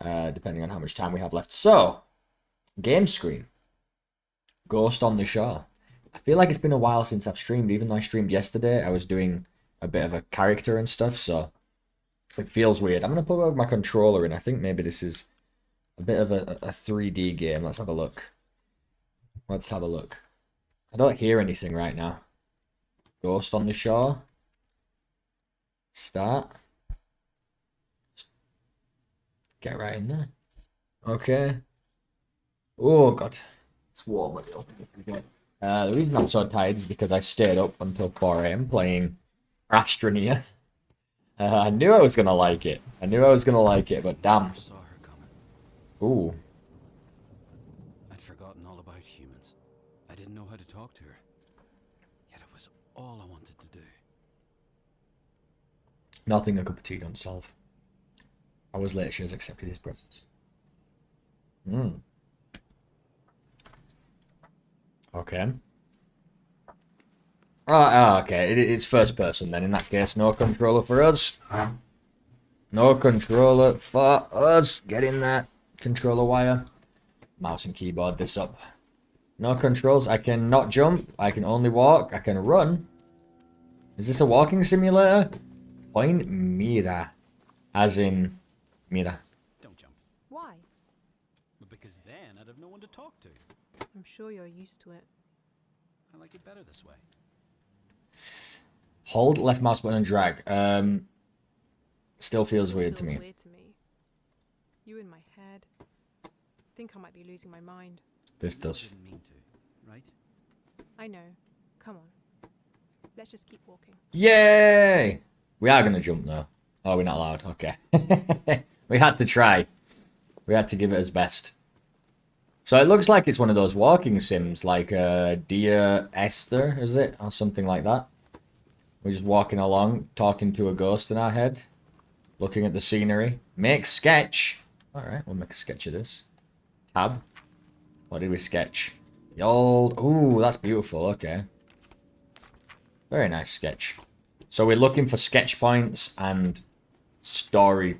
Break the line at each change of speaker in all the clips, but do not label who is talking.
uh, depending on how much time we have left. So, game screen. Ghost on the Shore. I feel like it's been a while since I've streamed. Even though I streamed yesterday, I was doing a bit of a character and stuff, so it feels weird. I'm going to put my controller in. I think maybe this is a bit of a, a 3D game. Let's have a look. Let's have a look. I don't hear anything right now. Ghost on the Shore. Start. Get right in there. Okay. Oh, God. It's warm. Uh, the reason I'm so tired is because I stayed up until 4am playing Astroneer. Uh, I knew I was going to like it. I knew I was going to like it, but damn.
Saw her coming.
Ooh.
I'd forgotten all about humans. I didn't know how to talk to her. Yet it was all I wanted to do.
Nothing a cup of tea don't solve. I was late, she has accepted his presence. Hmm. Okay. Oh, oh, okay. It, it's first person then. In that case, no controller for us. No controller for us. Get in there. Controller wire. Mouse and keyboard this up. No controls. I can not jump. I can only walk. I can run. Is this a walking simulator? Point mira. As in mira.
Don't jump.
Why?
Because then I'd have no one to talk to.
I'm sure you're used to it.
I like it better this way.
Hold left mouse button and drag. Um, still feels weird to
Feels
me.
weird to me. You in my head. I Think I might be losing my mind.
This does.
didn't mean to, right?
I know. Come on. Let's just keep walking.
Yay! We are gonna jump though. Oh, we're not allowed. Okay. we had to try. We had to give it as best. So it looks like it's one of those walking sims, like uh, Dear Esther, is it, or something like that. We're just walking along, talking to a ghost in our head, looking at the scenery. Make sketch. All right, we'll make a sketch of this. Tab. What did we sketch? The old. Ooh, that's beautiful. Okay. Very nice sketch. So we're looking for sketch points and story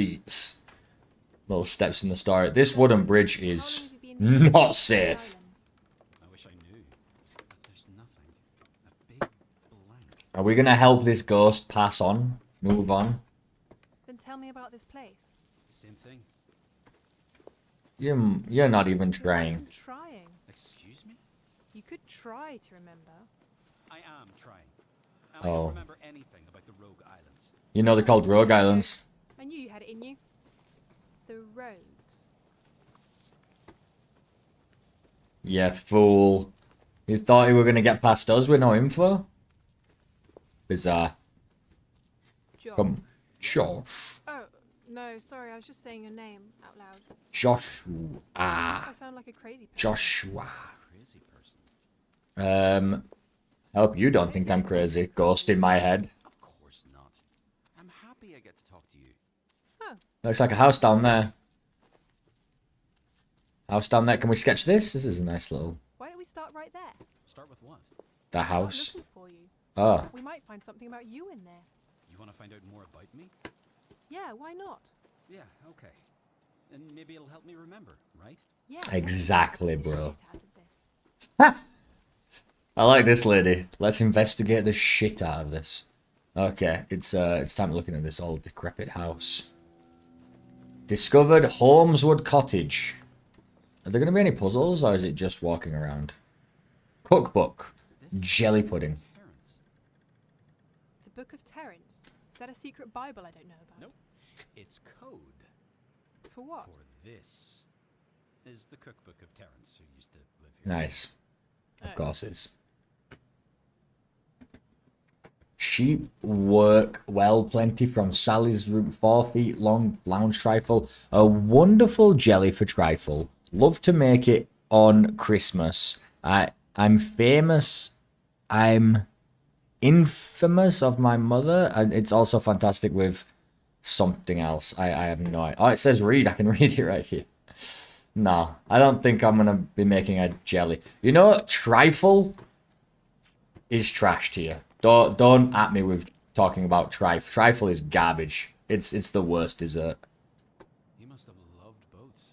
beats. Little steps in the story. This wooden bridge is
have you been here?
not safe.
islands?
I wish I knew. But there's nothing. A big blank.
Are we gonna help this ghost pass on? Move on?
Then tell me about this place.
Same thing.
You're, you're not even trying.
trying.
Excuse me?
You could try to remember.
I am trying. I
Oh.
don't remember anything about the Rogue Islands.
You know they're called Rogue Islands.
I knew you had it in you. The rogues.
Yeah, fool. You thought you were gonna get past us with no info? Bizarre.
Josh.
Come. Josh.
Oh, no, sorry. I was just saying your name out loud.
Joshua.
I sound like a crazy person.
Joshua.
Crazy person.
Um, I hope you don't think I'm crazy. Ghost in my head.
Of course not. I'm happy I get to talk to you.
Oh,
Looks like a house down there. House down there. Can we sketch this? This is a nice little
why don't we start right there?
Start with what?
the house.
looking.
Oh,
We might find something about you in there.
You want to find out more about me?
Yeah, why not?
Yeah, okay. And maybe it'll help me remember, right?
Yeah.
Exactly,
let's get the
bro.
shit out of this.
I like this lady. Let's investigate the shit out of this. Okay, it's uh, it's time looking at this old decrepit house. Discovered Holmeswood Cottage. Are there going to be any puzzles, or is it just walking around? Cookbook. Jelly pudding.
Terrence.
The Book of Terence. Is that a secret Bible I don't know about?
Nope. It's code
For what?
for this. Is the cookbook of Terence, who used to live here.
Nice. Of
Oh.
course is. Sheep work well plenty from Sally's room, four feet long lounge trifle. A wonderful jelly for trifle. Love to make it on Christmas. I I'm famous. I'm infamous of my mother, and it's also fantastic with something else. I I have no idea. Oh, it says read. I can read it right here. No, I don't think I'm gonna be making a jelly. You know, trifle is trash to you. Don't don't at me with talking about trifle. Trifle is garbage. It's it's the worst dessert.
He must have loved boats.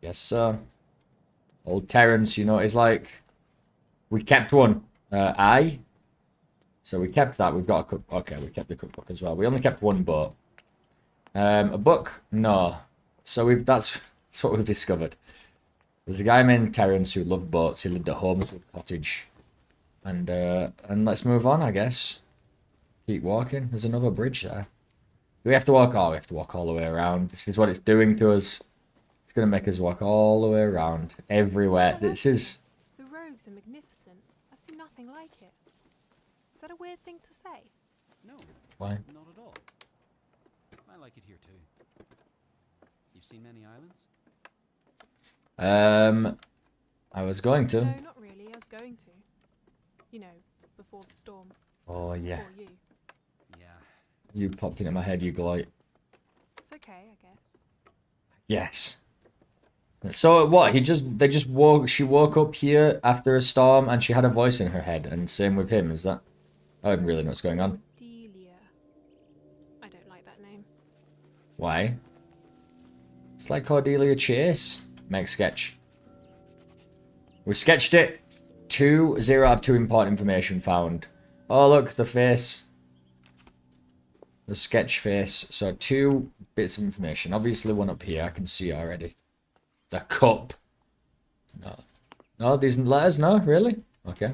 Yes, sir. Old Terence, you know, is like we kept one. Uh, I. So we kept that. We've got a cook. Okay, we kept the cookbook as well. We only kept one boat. Um, a book? No. So we've that's that's what we've discovered. There's a guy named Terence who loved boats. He lived at Holmeswood Cottage, and uh, and let's move on, I guess. Keep walking. There's another bridge there. Do we have to walk? Oh, we have to walk all the way around. This is what it's doing to us. It's gonna make us walk all the way around, everywhere. This is
The rogues are magnificent. I've seen nothing like it. Is that a weird thing to say?
No,
why?
not at all. I like it here too. You've seen many islands?
Um, I was going to.
No, not really. I was going to. You know, before the storm.
Oh yeah,
you.
Yeah.
you popped into my head. You gloat.
It's okay, I guess.
Yes. So what? He just they just woke. She woke up here after a storm, and she had a voice in her head. And same with him. Is that? I don't really know what's going on.
Delia. I don't like that name.
Why? It's like Cordelia Chase. Make sketch. We sketched it. Two zero out of two important information found. Oh look, the face. The sketch face. So two bits of information. Obviously one up here I can see already. The cup. No. No, these letters, no, really? Okay.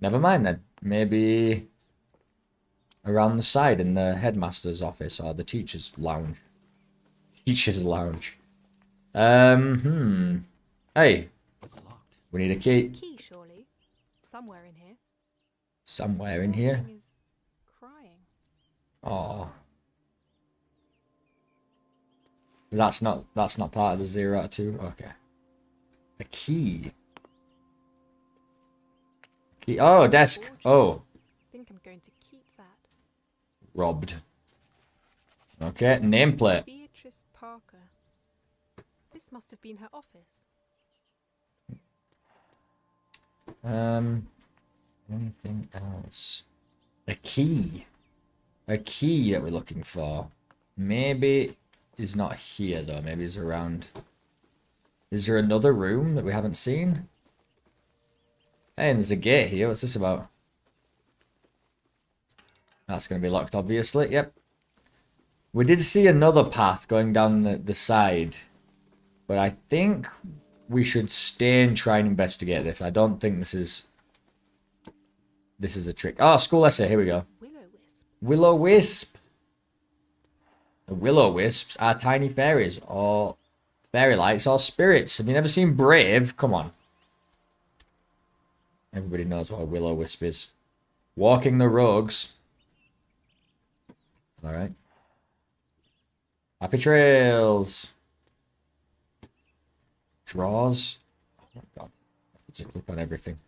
Never mind then. Maybe around the side in the headmaster's office or the teacher's lounge. Teacher's lounge. Um, hmm. Hey. We need a key
Key, surely. Somewhere in here.
somewhere in here.
crying.
Oh. That's not that's not part of the zero out of two. Okay. A key. Key. Oh, desk. Oh,
think I'm going to keep that.
robbed. Okay, nameplate.
Beatrice Parker. This must have been her office.
Um, anything else? A key. A key that we're looking for. Maybe is not here though. Maybe it's around. Is there another room that we haven't seen? Hey, and there's a gate here. What's this about? That's going to be locked, obviously. Yep. We did see another path going down the, the side. But I think we should stay and try and investigate this. I don't think this is... This is a trick. Oh, school essay. Here we go.
Willow Wisp.
The Willow Wisps are tiny fairies or fairy lights or spirits. Have you never seen Brave? Come on. Everybody knows what a Willow Wisp is. Walking the rogues. Alright. Happy trails. Draws. Oh my god. Just click on everything.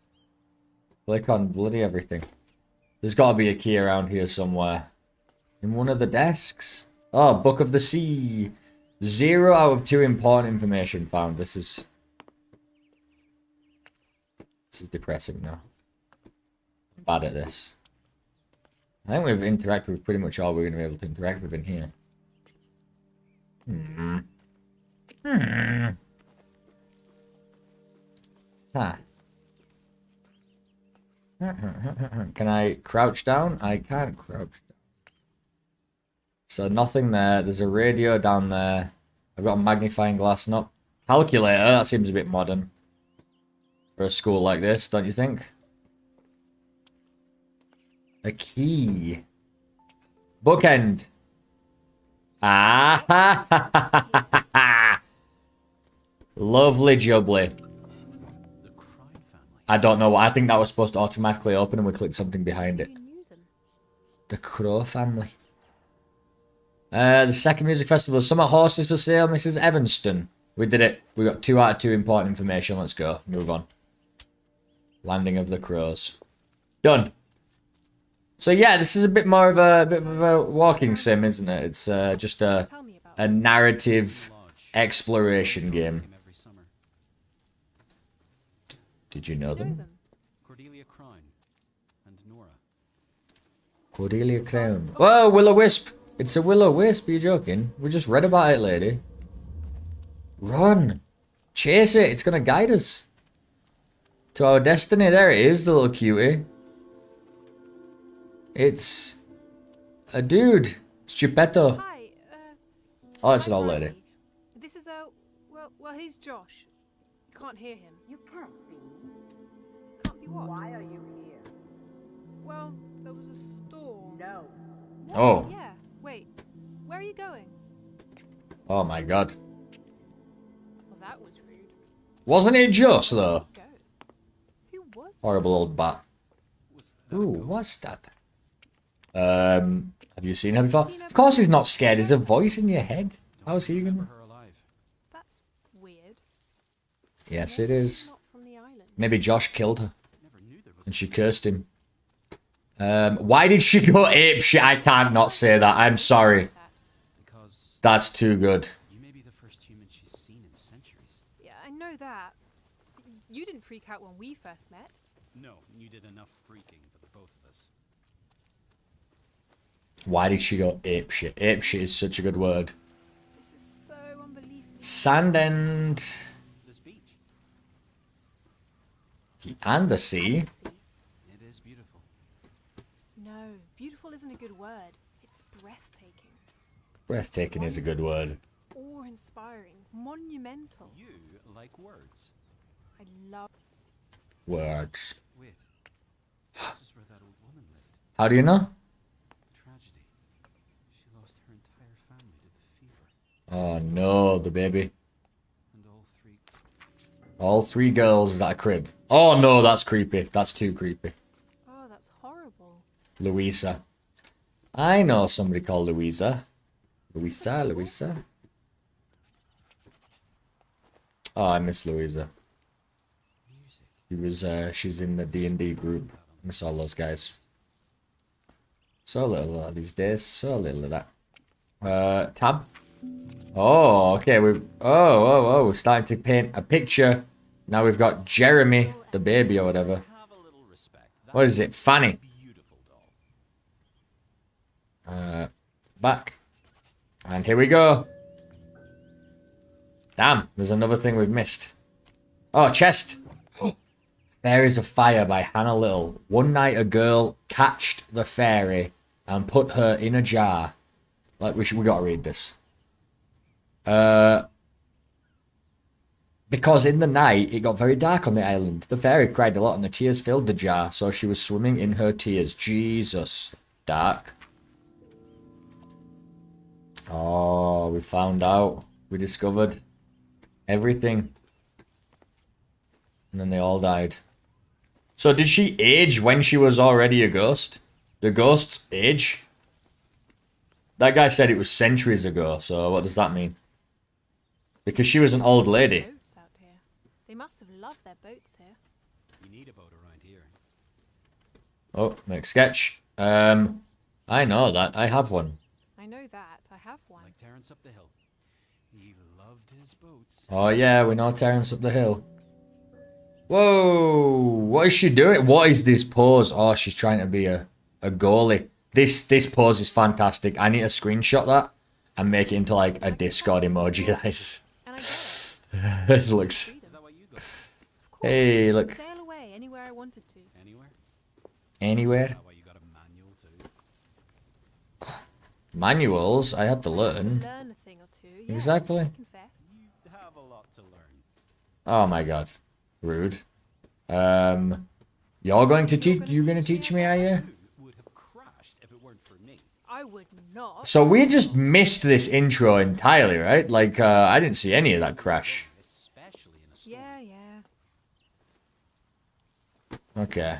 Click on bloody everything. There's got to be a key around here somewhere. In one of the desks. Oh, Book of the Sea. Zero out of two important information found. This is... This is depressing now. I'm bad at this. I think we've interacted with pretty much all we're going to be able to interact with in here. Hmm. Hmm. Can I crouch down? I can't crouch down. So nothing there. There's a radio down there. I've got a magnifying glass. Not calculator. That seems a bit modern for a school like this, don't you think? A key. Bookend. Ah ha ha ha ha ha. Lovely jubbly. I don't know. I think that was supposed to automatically open and we clicked something behind it. The Crow family. Uh, the second music festival. Summer horses for sale, Mrs. Evanston. We did it. We got two out of two important information. Let's go. Move on. Landing of the crows. Done. So yeah, this is a bit more of a, bit of a walking sim, isn't it? It's uh, just a a narrative exploration game.
Came every summer.
Did you know
know
them?
them.
Cordelia Crine and Nora.
Cordelia Crown. Whoa, Willow Wisp. It's a willow wisp. Are you joking? We just read about it, lady. Run. Chase it. It's going to guide us. To our destiny. There it is, the little cutie. It's a dude. It's Geppetto.
Hi, uh,
Oh, it's an old lady.
This is a well, well, he's Josh. You can't hear him. What?
Why are you here?
Well, there was a storm.
No.
What?
Oh.
Yeah. Wait. Where are you going?
Oh my god.
Well, that was rude.
Wasn't it just, though?
Who was?
Horrible old bat.
Was that
Ooh, what's that? Um, have you seen her before?
Seen her
Of course he's not scared. There's a voice in your head. How's he
Remember
gonna...
her alive.
That's weird.
Yes,
Maybe
it.
Not from the island.
Maybe Josh killed her
Never knew there was
and she cursed him. Um, why did she go ape shit? I can't not say that. I'm sorry.
Because
That's too good.
you may be the first human she's seen in centuries.
Yeah, I know that. You didn't freak out when we first met.
No, you did enough freaking for the both of us.
Why did she go ape shit? Ape shit is such a good word.
This is so unbelievable.
Sand and...
This beach.
And the sea.
See?
It is beautiful.
No, beautiful isn't a good word. It's breathtaking,
Breathtaking is a good word.
awe-inspiring, monumental.
You like words.
I love.
Words.
Wait. This is where that old woman lived.
How do you know?
Tragedy. She lost her entire family to the fever.
Oh no, the baby.
And all three
All three girls at a crib. Oh no, that's creepy. That's too creepy.
Oh, that's horrible.
Louisa. I know somebody called Louisa. Louisa, Louisa. Oh, I miss Louisa. She was, uh, she's in the D&D group. I miss all those guys. So little of these days. So little of that. Uh, tab. Oh, okay. We. Oh, oh, oh. We're starting to paint a picture. Now we've got Jeremy, the baby or whatever. What is it? Fanny.
beautiful doll.
Uh, back. And here we go. Damn, there's another thing we've missed. Oh, chest. Fairies of Fire by Hannah Little. One night a girl catched the fairy and put her in a jar. Like, we should, we gotta read this. Uh, because in the night it got very dark on the island. The fairy cried a lot and the tears filled the jar, so she was swimming in her tears. Jesus. Dark. Oh, we found out. We discovered everything. And then they all died. So did she age when she was already a ghost? The ghosts age? That guy said it was centuries ago, so what does that mean? Because she was an old lady.
Out here. They must have loved their boats here.
You need a boat around here.
Oh, next sketch. Um, I know that. I have one.
I know that. I have one.
Like Terrence up the hill. He loved his boats.
Oh yeah, we know Terrence up the hill. Whoa! What is she doing? What is this pose? Oh, she's trying to be a, a goalie. This this pose is fantastic. I need to screenshot that and make it into like a Discord emoji. Guys,
And I get it.
this looks.
Freedom.
Is that why you go?
Of course.
Hey, look.
Anywhere I wanted to.
Anywhere? Is
Anywhere.
that why you got a manual too?
Manuals. I had to learn.
Learn a thing or two. Yeah,
Exactly.
I confess.
You have a lot to.
Oh my god, rude. Um, you're going to teach. You're going to teach me, are you?
You would have crashed if it weren't for me.
I would not.
So we just missed this intro entirely, right? Like, uh, I didn't see any of that crash.
Especially in a storm.
Yeah, yeah.
Okay.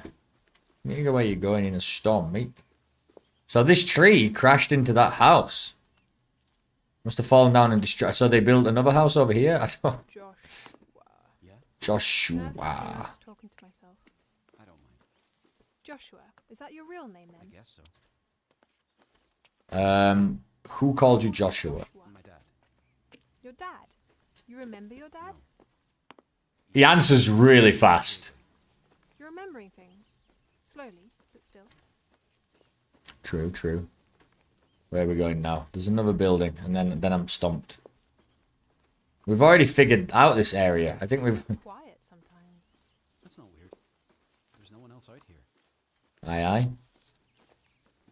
You need go where you're going in a storm, mate. So this tree crashed into that house. Must have fallen down and destroyed. So they built another house over here? I don't...
Josh.
Yeah?
That's okay, I
Joshua.
was talking to myself.
I don't mind.
Joshua. Is that your real name then?
I guess so.
Um, who called you Joshua?
My dad.
Your dad. You remember your dad?
He answers really fast.
You're remembering things. Slowly, but still.
True, true. Where are we going now? There's another building, and then then I'm stumped. We've already figured out this area. I think we've...
Quiet sometimes.
That's not weird. There's no one else out here.
Aye,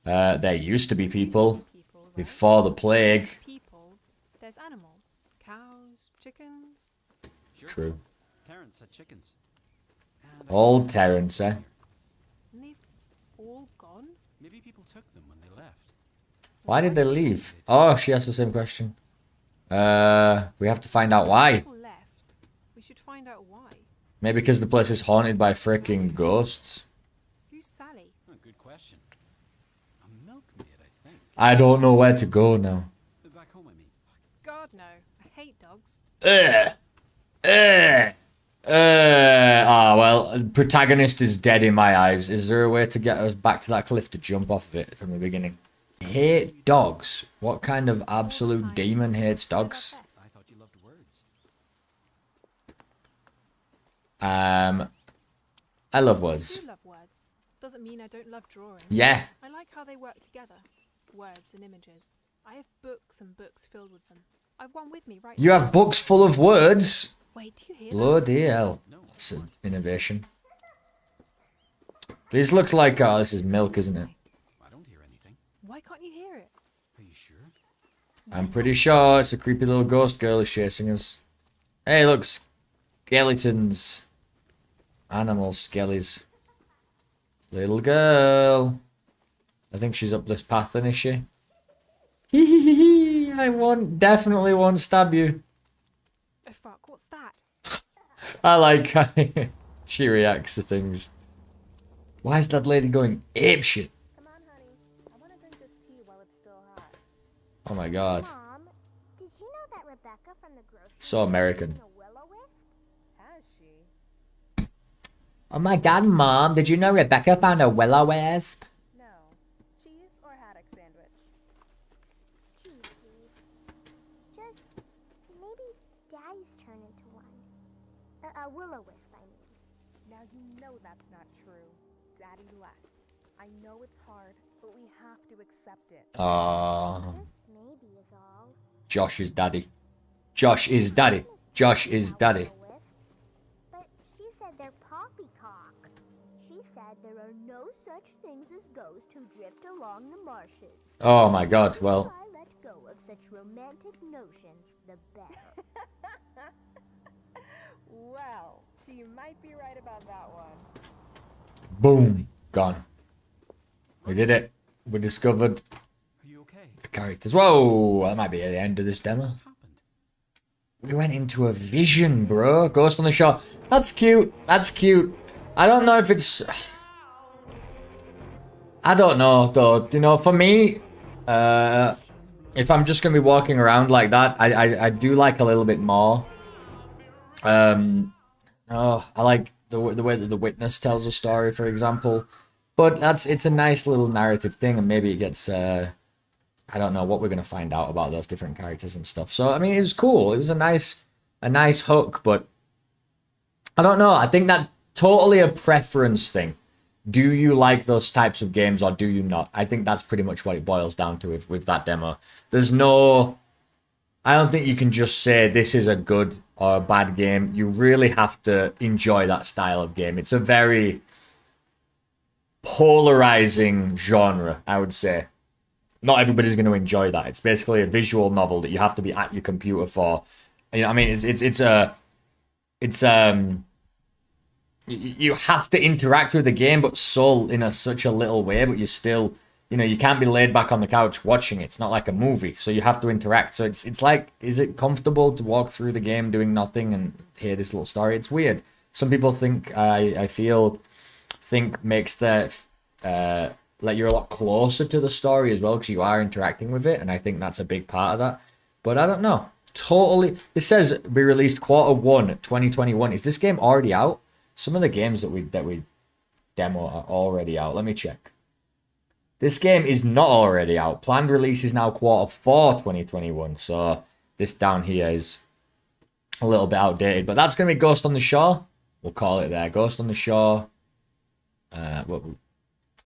aye. Uh, there used to be people
People, right?
before the plague.
People, there's animals. Cows, chickens.
Sure.
True.
Terrence had chickens. And I
Old
think-
Terrence, eh?
And they've all gone?
Maybe people took them when they left.
Why did they leave? Oh, she asked the same question. Uh, we have to find out why.
Left. We should find out why.
Maybe because the place is haunted by freaking ghosts.
Who's Sally?
Oh, good question. A milkmaid, I think.
I don't know where to go now.
Back home, I mean.
God no. I hate dogs.
Ugh. Ugh. Uh, ah, well, protagonist is dead in my eyes. Is there a way to get us back to that cliff to jump off of it from the beginning? Hate dogs. What kind of absolute demon hates dogs?
I thought you loved words.
Um, I love words.
do love words. Doesn't mean I don't love drawing.
Yeah,
I like how they work together. Words and images. I have books and books filled with them. I've one with me right
you
now.
have books full of words.
Wait, do you hear that?
Bloody hell.
No.
That's an innovation. This looks like, oh, this is milk, isn't it?
I don't hear anything.
Why can't you hear it?
Are you sure?
I'm pretty sure it's a creepy little ghost girl who's chasing us. Hey, look, skeletons. Animal skellies. Little girl. I think she's up this path then, is she? Hee hee hee hee. I won't, definitely won't stab you.
Fuck, what's that?
I like how she reacts to things. Why is that lady going apeshit?
Come on, honey. I want to drink this tea while it's still hot.
Oh my god.
Mom, did you know that Rebecca from the grocery
So American.
is a will-o-wisp? Has she?
Oh my god, mom, did you know Rebecca found a willow wisp?
No. Cheese or haddock sandwich? Cheese, please. Just maybe Daddy's turn into one. A, a will-o-wisp, I mean.
Now you know that's not true. Daddy left. I know it's hard, but we have to accept it.
Oh,
Just maybe is all.
Josh is daddy. Josh is daddy. Josh is daddy.
But she said they're poppycock. She said there are no such things as ghosts who drift along the marshes.
Oh my god, well,
I let go of such romantic notions, the better.
Well, she might be right about that one.
boom, gone. We did it. We discovered
okay?
the characters. Whoa, that might be the end of this demo. We went into a vision, bro. Ghost on the shore. That's cute. That's cute. I don't know if it's. I don't know, though. You know, for me, uh, if I'm just gonna be walking around like that, I I, I do like a little bit more. Um, oh, I like the the way that the witness tells a story, for example. But that's it's a nice little narrative thing, and maybe it gets. Uh, I don't know what we're gonna find out about those different characters and stuff. So I mean, it was cool. It was a nice, a nice hook, but I don't know. I think that totally a preference thing. Do you like those types of games or do you not? I think that's pretty much what it boils down to with with that demo. There's no. I don't think you can just say this is a good or a bad game. You really have to enjoy that style of game. It's a very polarizing genre, I would say not everybody's going to enjoy that. It's basically a visual novel that you have to be at your computer for. You know, I mean, it's it's it's a, it's um, you have to interact with the game, but so in a such a little way. But you still, you know, you can't be laid back on the couch watching it. It's not like a movie, so you have to interact. So it's it's like, is it comfortable to walk through the game doing nothing and hear this little story? It's weird. Some people think I I feel think makes that uh like you're a lot closer to the story as well because you are interacting with it and i think that's a big part of that. But i don't know. Totally it says be released quarter one 2021 is this game already out? Some of the games that we that we demo are already out. Let me check. This game is not already out. Planned release is now quarter four 2021 so this down here is a little bit outdated. But that's going to be ghost on the shore. We'll call it there. Ghost on the shore uh, what